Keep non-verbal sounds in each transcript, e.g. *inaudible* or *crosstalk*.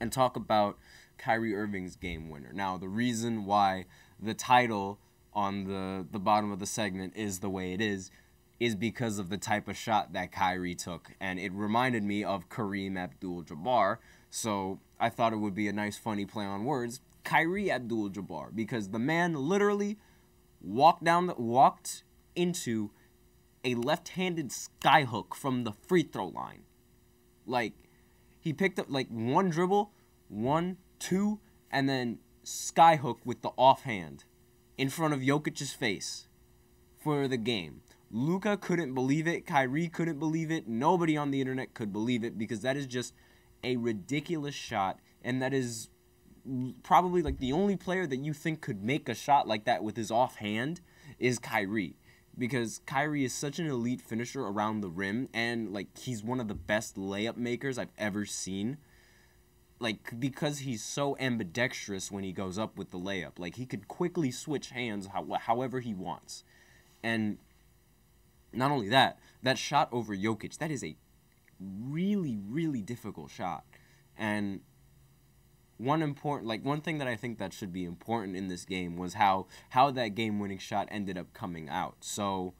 and talk about Kyrie Irving's game winner. Now, the reason why the title on the, the bottom of the segment is the way it is is because of the type of shot that Kyrie took. And it reminded me of Kareem Abdul Jabbar. So I thought it would be a nice, funny play on words. Kyrie Abdul Jabbar. Because the man literally walked down the, walked into a left-handed skyhook from the free throw line. Like he picked up like one dribble, one, two, and then skyhook with the offhand in front of Jokic's face for the game. Luka couldn't believe it. Kyrie couldn't believe it. Nobody on the internet could believe it because that is just a ridiculous shot, and that is probably like the only player that you think could make a shot like that with his offhand is Kyrie because Kyrie is such an elite finisher around the rim and like he's one of the best layup makers I've ever seen. Like because he's so ambidextrous when he goes up with the layup, like he could quickly switch hands how, however he wants. And not only that, that shot over Jokic, that is a really really difficult shot. And one important like one thing that I think that should be important in this game was how how that game winning shot ended up coming out. So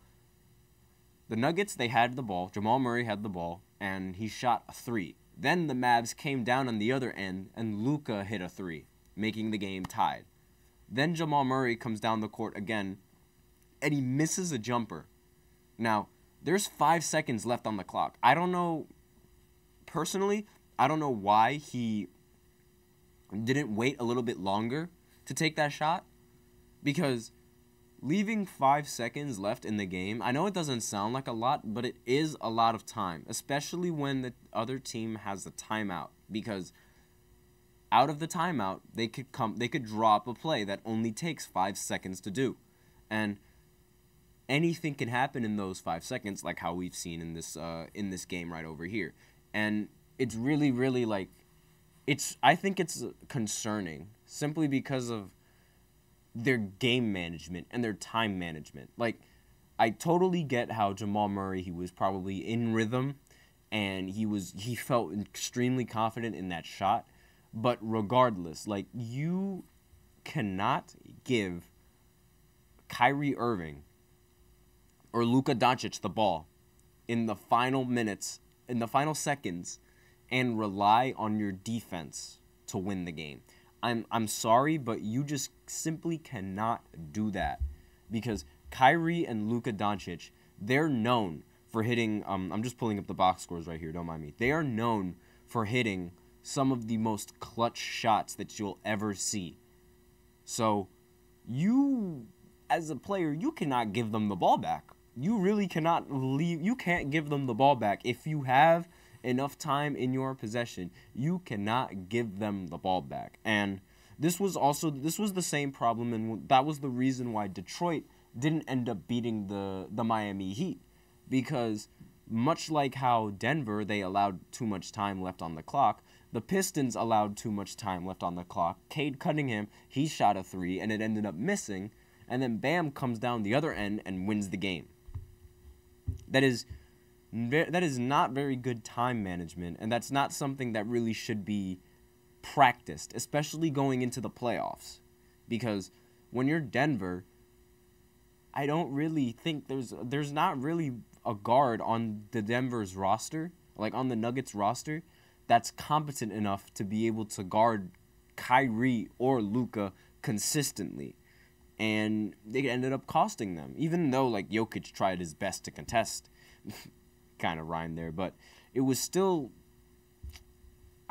the Nuggets they had the ball, Jamal Murray had the ball and he shot a 3. Then the Mavs came down on the other end and Luka hit a 3, making the game tied. Then Jamal Murray comes down the court again and he misses a jumper. Now, there's 5 seconds left on the clock. I don't know personally, I don't know why he didn't wait a little bit longer to take that shot because leaving five seconds left in the game, I know it doesn't sound like a lot, but it is a lot of time, especially when the other team has the timeout because out of the timeout, they could come they could drop a play that only takes 5 seconds to do. And anything can happen in those 5 seconds like how we've seen in this uh, in this game right over here. And it's really really like it's I think it's concerning simply because of their game management and their time management. Like I totally get how Jamal Murray he was probably in rhythm and he was he felt extremely confident in that shot, but regardless, like you cannot give Kyrie Irving or Luka Doncic the ball in the final minutes in the final seconds and rely on your defense to win the game. I'm I'm sorry, but you just simply cannot do that because Kyrie and Luka Doncic, they're known for hitting. Um, I'm just pulling up the box scores right here. Don't mind me. They are known for hitting some of the most clutch shots that you'll ever see. So, you as a player, you cannot give them the ball back. You really cannot leave. You can't give them the ball back if you have enough time in your possession, you cannot give them the ball back. And this was also this was the same problem, and that was the reason why Detroit didn't end up beating the the Miami Heat because much like how Denver they allowed too much time left on the clock, the Pistons allowed too much time left on the clock. Cade Cunningham, he shot a 3 and it ended up missing, and then Bam comes down the other end and wins the game. That is that is not very good time management, and that's not something that really should be practiced, especially going into the playoffs. Because when you're Denver, I don't really think there's there's not really a guard on the Denver's roster, like on the Nuggets roster, that's competent enough to be able to guard Kyrie or Luka consistently. And they ended up costing them, even though like Jokic tried his best to contest. *laughs* kind of rhyme there, but it was still.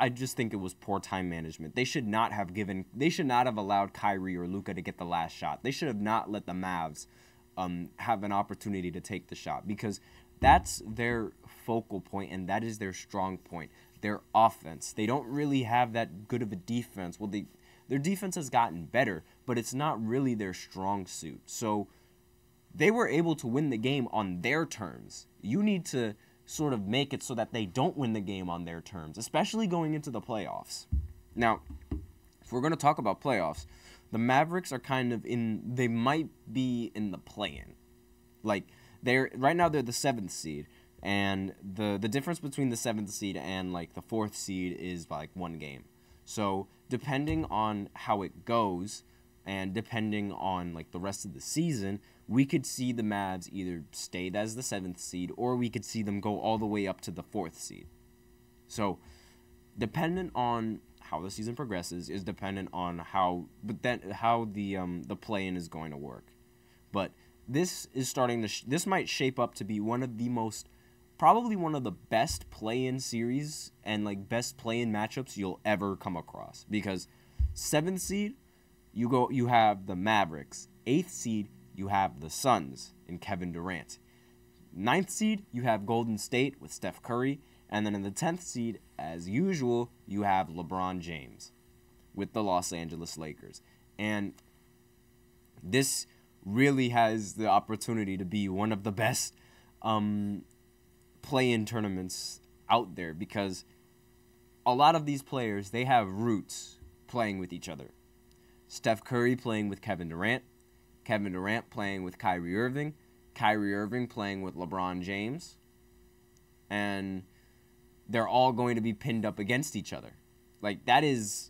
I just think it was poor time management. They should not have given. They should not have allowed Kyrie or Luka to get the last shot. They should have not let the Mavs um, have an opportunity to take the shot because that's their focal point and that is their strong point. Their offense. They don't really have that good of a defense. Well, they their defense has gotten better, but it's not really their strong suit. So they were able to win the game on their terms. You need to sort of make it so that they don't win the game on their terms, especially going into the playoffs. Now, if we're going to talk about playoffs, the Mavericks are kind of in they might be in the play-in. Like they're right now they're the 7th seed and the the difference between the 7th seed and like the 4th seed is like one game. So depending on how it goes, and depending on like the rest of the season, we could see the Mavs either stay as the seventh seed or we could see them go all the way up to the fourth seed. So, dependent on how the season progresses is dependent on how but then how the um the play-in is going to work. But this is starting to sh- this might shape up to be one of the most probably one of the best play-in series and like best play-in matchups you'll ever come across because seventh seed you go you have the Mavericks, eighth seed you have the Suns in Kevin Durant. Ninth seed, you have Golden State with Steph Curry. And then in the 10th seed, as usual, you have LeBron James with the Los Angeles Lakers. And this really has the opportunity to be one of the best um, play in tournaments out there because a lot of these players, they have roots playing with each other. Steph Curry playing with Kevin Durant, Kevin Durant playing with Kyrie Irving, Kyrie Irving playing with LeBron James, and they're all going to be pinned up against each other. Like that is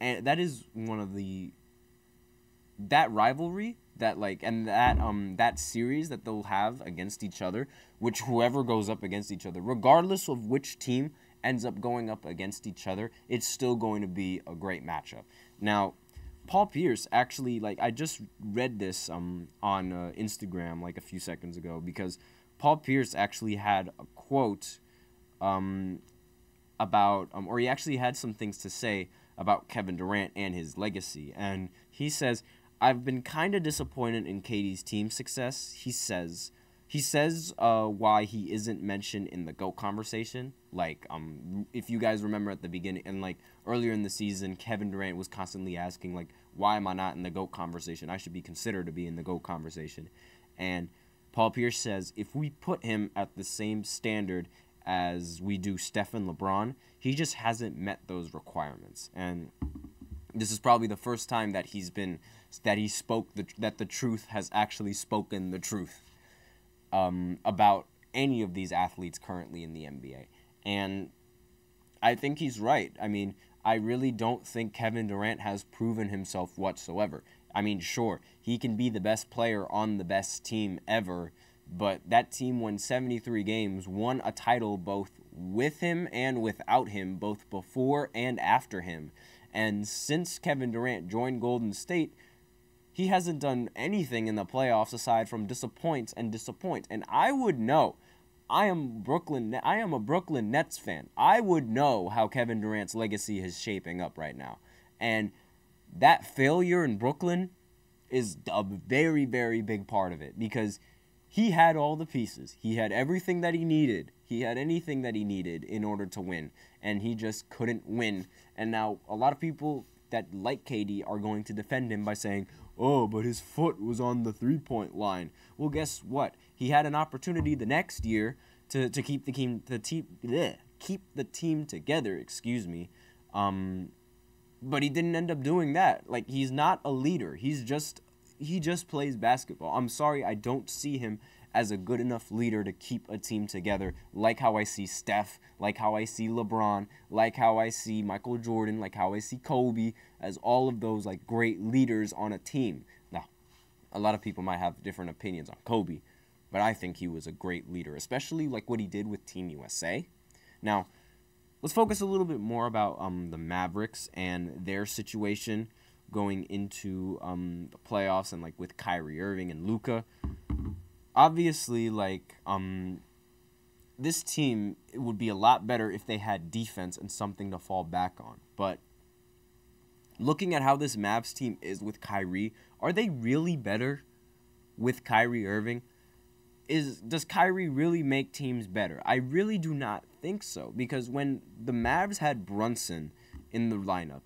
and that is one of the that rivalry that like and that um that series that they'll have against each other, which whoever goes up against each other, regardless of which team ends up going up against each other, it's still going to be a great matchup. Now, Paul Pierce actually like I just read this um on uh, Instagram like a few seconds ago because Paul Pierce actually had a quote um about um or he actually had some things to say about Kevin Durant and his legacy and he says I've been kind of disappointed in KD's team success. He says he says uh, why he isn't mentioned in the GOAT conversation. Like, um, if you guys remember at the beginning and like earlier in the season, Kevin Durant was constantly asking like, "Why am I not in the GOAT conversation? I should be considered to be in the GOAT conversation." And Paul Pierce says if we put him at the same standard as we do Stephen LeBron, he just hasn't met those requirements. And this is probably the first time that he's been that he spoke the, that the truth has actually spoken the truth um, about any of these athletes currently in the NBA. And I think he's right. I mean, I really don't think Kevin Durant has proven himself whatsoever. I mean, sure, he can be the best player on the best team ever, but that team won 73 games, won a title both with him and without him, both before and after him. And since Kevin Durant joined Golden State, he hasn't done anything in the playoffs aside from disappoint and disappoint. And I would know. I am Brooklyn. I am a Brooklyn Nets fan. I would know how Kevin Durant's legacy is shaping up right now, and that failure in Brooklyn is a very, very big part of it because he had all the pieces. He had everything that he needed. He had anything that he needed in order to win, and he just couldn't win. And now a lot of people that like KD are going to defend him by saying, oh, but his foot was on the three point line. Well, guess what? He had an opportunity the next year to, to keep the team the team keep the team together. Excuse me, um, but he didn't end up doing that. Like he's not a leader. He's just he just plays basketball. I'm sorry, I don't see him as a good enough leader to keep a team together, like how I see Steph, like how I see LeBron, like how I see Michael Jordan, like how I see Kobe, as all of those like great leaders on a team. Now, a lot of people might have different opinions on Kobe, but I think he was a great leader, especially like what he did with Team USA. Now, let's focus a little bit more about um, the Mavericks and their situation going into um, the playoffs and like with Kyrie Irving and Luka obviously like um this team would be a lot better if they had defense and something to fall back on. But looking at how this Mavs team is with Kyrie, are they really better with Kyrie Irving? Is does Kyrie really make teams better? I really do not think so because when the Mavs had Brunson in the lineup,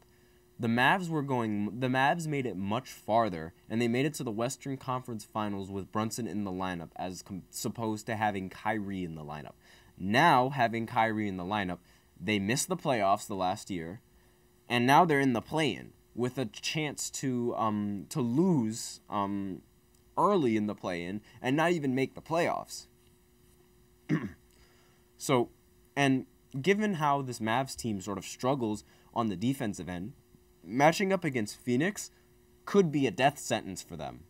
the Mavs were going the Mavs made it much farther and they made it to the Western Conference Finals with Brunson in the lineup as com- opposed to having Kyrie in the lineup. Now having Kyrie in the lineup, they missed the playoffs the last year and now they're in the play-in with a chance to um to lose um early in the play-in and not even make the playoffs. *clears throat* so and given how this Mavs team sort of struggles on the defensive end, matching up against Phoenix could be a death sentence for them.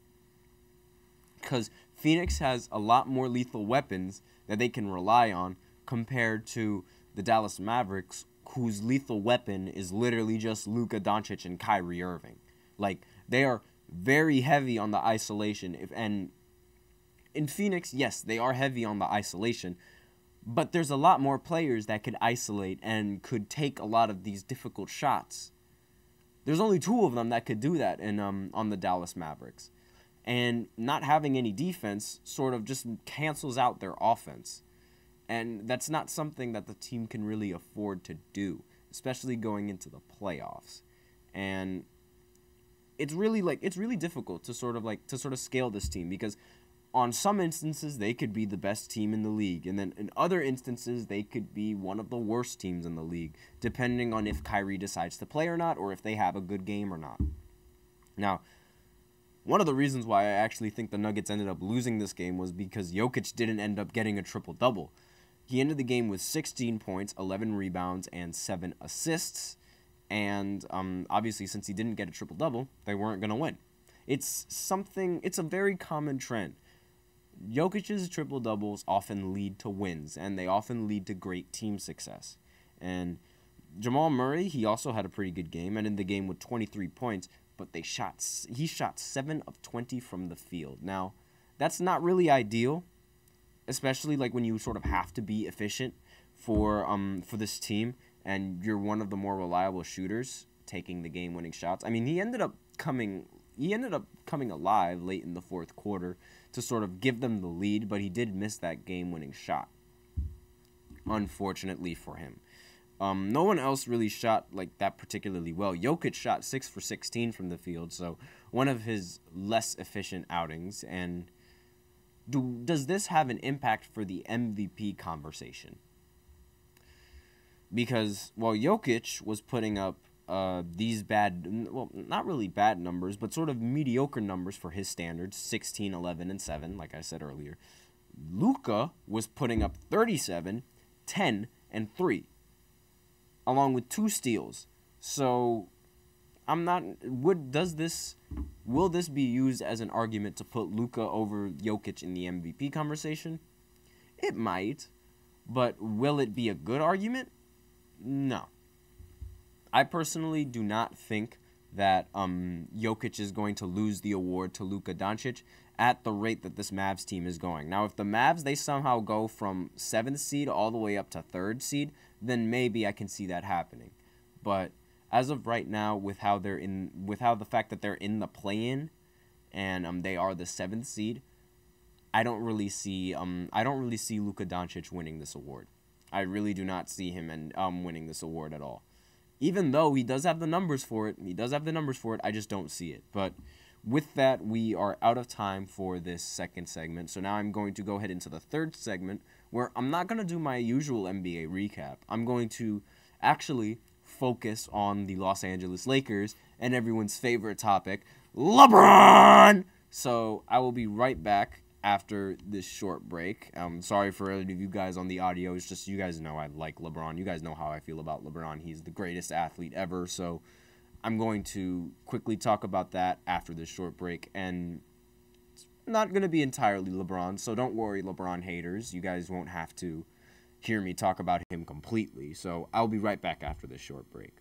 Because Phoenix has a lot more lethal weapons that they can rely on compared to the Dallas Mavericks, whose lethal weapon is literally just Luka Doncic and Kyrie Irving. Like they are very heavy on the isolation. If and in Phoenix, yes, they are heavy on the isolation, but there's a lot more players that could isolate and could take a lot of these difficult shots. There's only two of them that could do that in um, on the Dallas Mavericks. And not having any defense sort of just cancels out their offense. And that's not something that the team can really afford to do, especially going into the playoffs. And it's really like it's really difficult to sort of like to sort of scale this team because on some instances they could be the best team in the league and then in other instances they could be one of the worst teams in the league depending on if Kyrie decides to play or not or if they have a good game or not. Now, one of the reasons why I actually think the Nuggets ended up losing this game was because Jokic didn't end up getting a triple double. He ended the game with 16 points, 11 rebounds, and 7 assists. And um, obviously, since he didn't get a triple double, they weren't going to win. It's something, it's a very common trend. Jokic's triple doubles often lead to wins, and they often lead to great team success. And Jamal Murray, he also had a pretty good game, and in the game with 23 points, but they shot he shot 7 of 20 from the field. Now, that's not really ideal, especially like when you sort of have to be efficient for um for this team and you're one of the more reliable shooters taking the game-winning shots. I mean, he ended up coming he ended up coming alive late in the fourth quarter to sort of give them the lead, but he did miss that game-winning shot. Unfortunately for him. Um, no one else really shot like that particularly well. Jokic shot six for 16 from the field, so one of his less efficient outings. And do does this have an impact for the MVP conversation? Because while Jokic was putting up uh, these bad, well, not really bad numbers, but sort of mediocre numbers for his standards 16, 11, and 7, like I said earlier. Luka was putting up 37, 10, and 3 along with two steals. So I'm not would does this will this be used as an argument to put Luka over Jokic in the MVP conversation? It might, but will it be a good argument? No. I personally do not think that um, Jokic is going to lose the award to Luka Doncic at the rate that this Mavs team is going. Now, if the Mavs they somehow go from seventh seed all the way up to third seed, then maybe I can see that happening. But as of right now, with how they're in, with how the fact that they're in the play-in, and um, they are the seventh seed, I don't really see um, I don't really see Luka Doncic winning this award. I really do not see him and um, winning this award at all. Even though he does have the numbers for it, he does have the numbers for it. I just don't see it. But with that, we are out of time for this second segment. So now I'm going to go ahead into the third segment, where I'm not going to do my usual NBA recap. I'm going to actually focus on the Los Angeles Lakers and everyone's favorite topic, LeBron. So I will be right back after this short break. I'm sorry for any of you guys on the audio. It's just you guys know I like LeBron. You guys know how I feel about LeBron. He's the greatest athlete ever. So I'm going to quickly talk about that after this short break. And it's not going to be entirely LeBron, so don't worry, LeBron haters. You guys won't have to hear me talk about him completely. So I'll be right back after this short break.